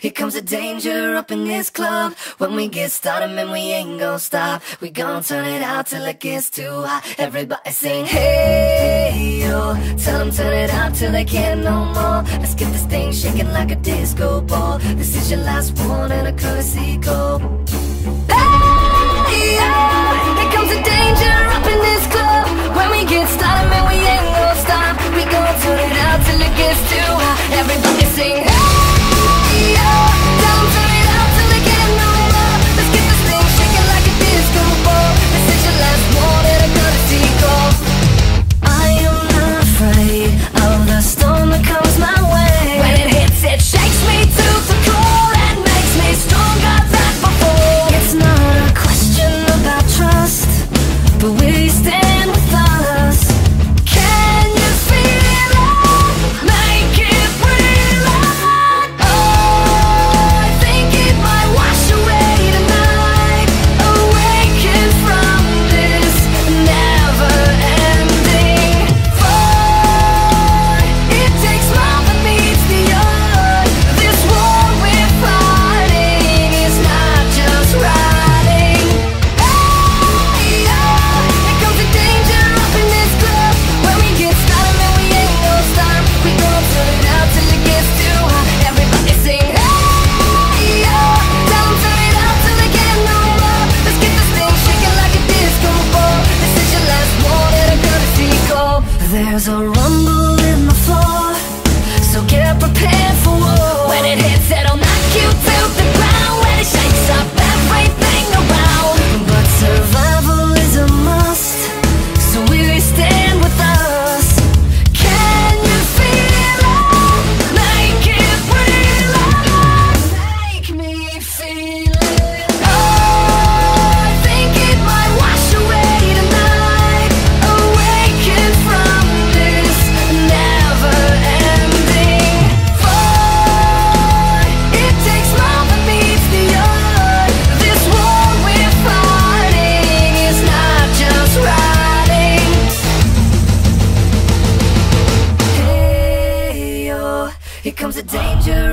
Here comes the danger up in this club. When we get started, man, we ain't gonna stop. We gon' turn it out till it gets too hot. Everybody sing, hey, yo. Tell them turn it out till they can't no more. Let's get this thing shaking like a disco ball. This is your last one in a club. As a rule.